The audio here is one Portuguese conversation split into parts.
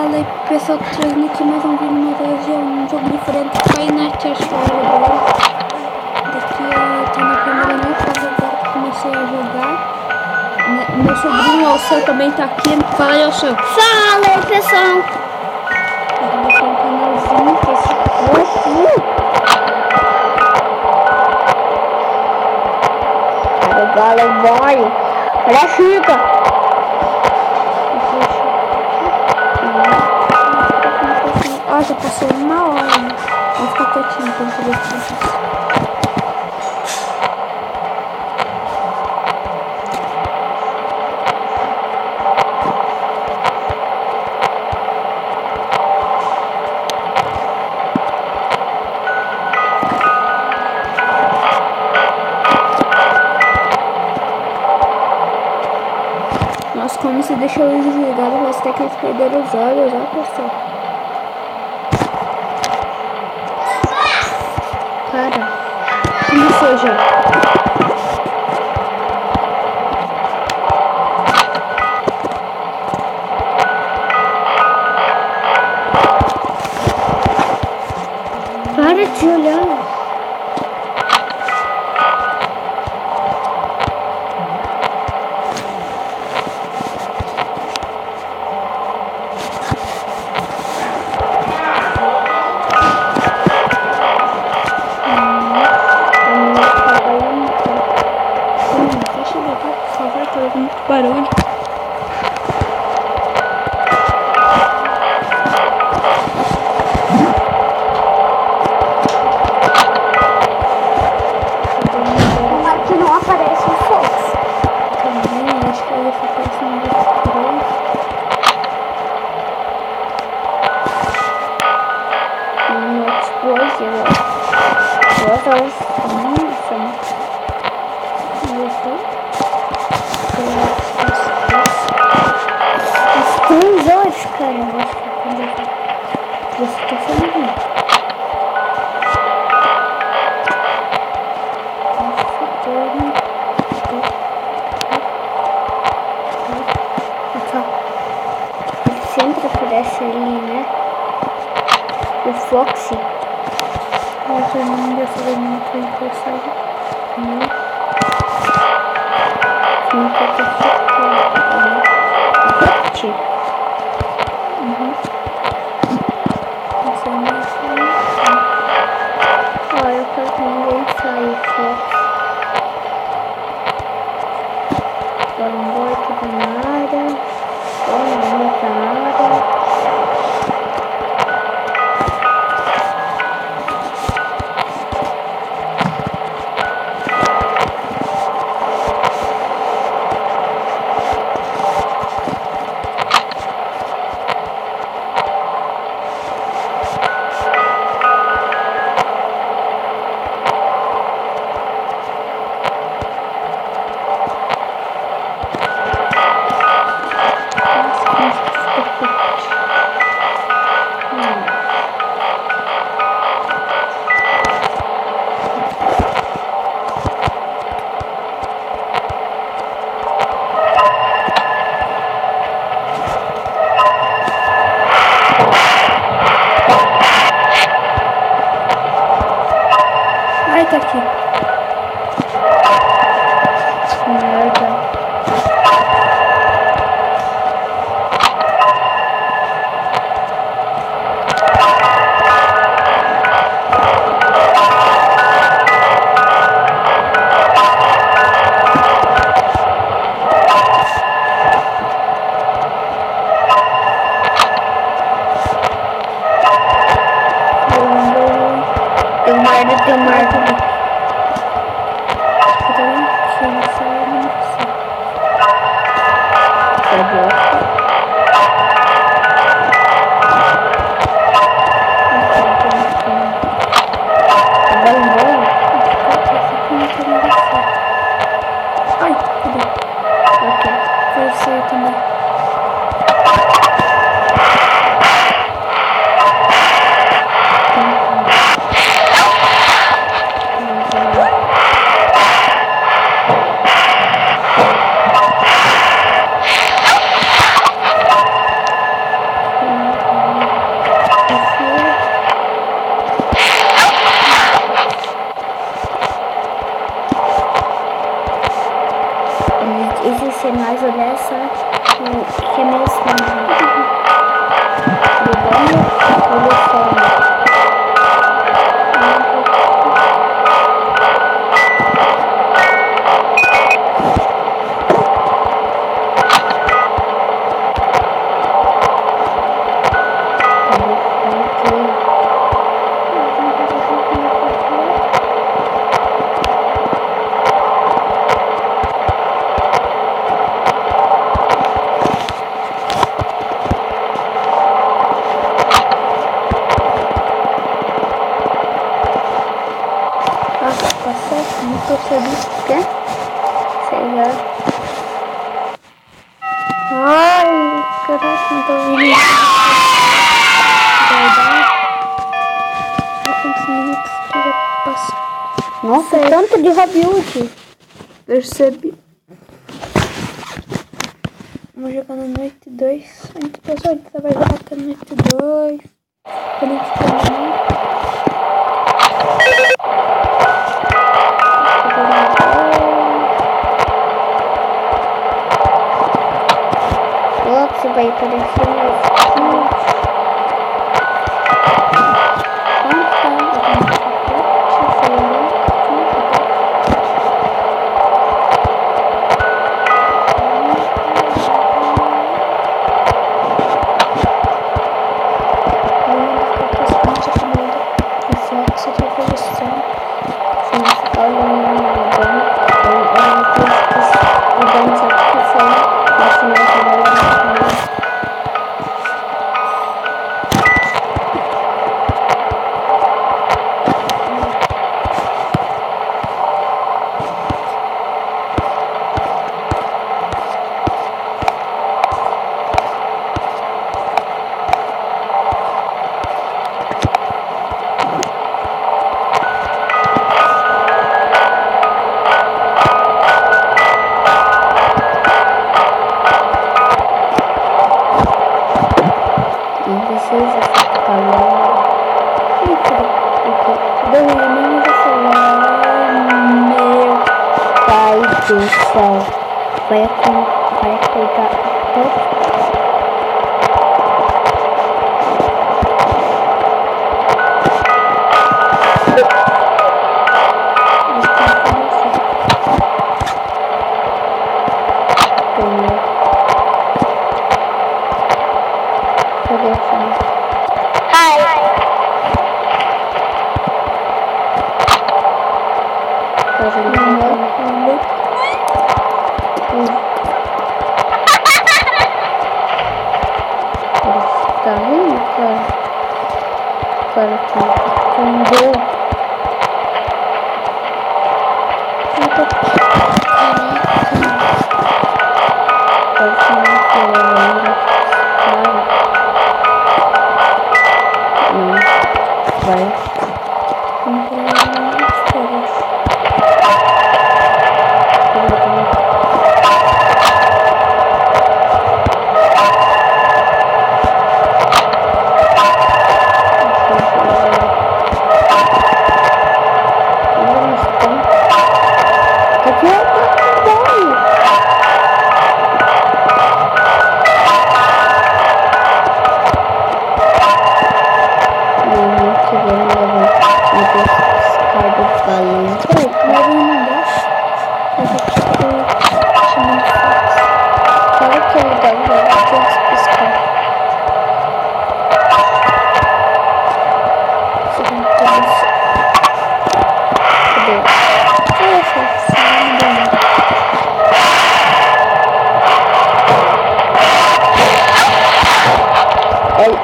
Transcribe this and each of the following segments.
Fala aí pessoal que aqui mais um vídeo, mas hoje é um jogo diferente Finite Astronomer. Daqui eu tô na primeira noite, agora que comecei a jogar. Meu sobrinho Alceu também tá aqui. Fala aí, Alceu. Fala aí pessoal! Eu vou um canalzinho esse Cara, o galo é mole. Olha a chuva. Passou uma hora. Né? Vou ficar quietinho enquanto eu vejo Nossa, como se deixa a luz desligada, você tem que eles perderam os olhos, ó pessoal. Cara, como foi já? Para de olhar. Por favor, tá ouvindo muito barulho. Aqui não explosivo. Outras. Nossa. Os três olhos, cara. Nossa, Você tá. Aqui, ó. Ele sempre aparece ali, né? O Foxy. Eu tô não ia fazer muito interessado. Não. Nunca yakında. Ser mais o que mesmo. Bebendo ou fome. Quê? Sei lá. Ai, caraca, não tô ouvindo. Quantos minutos que já passou. Nossa, tanto de Hood. Percebi. Vamos jogar na noite 2. A gente pessoal, a gente vai jogar até noite 2. Quando a gente terminar. 我的心里 So, if I actually, if I got this, Hi. Hi.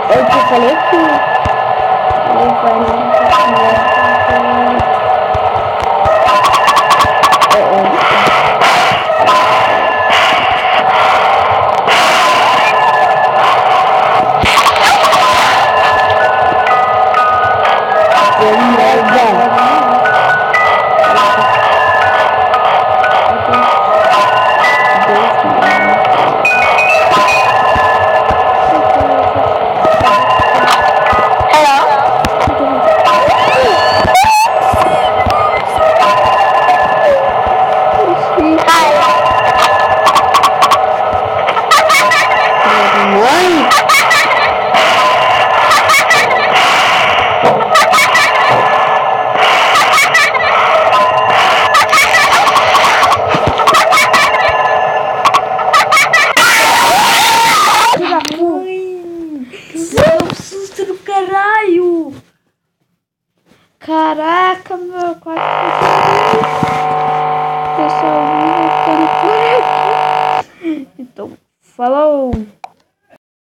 Eu, te falei que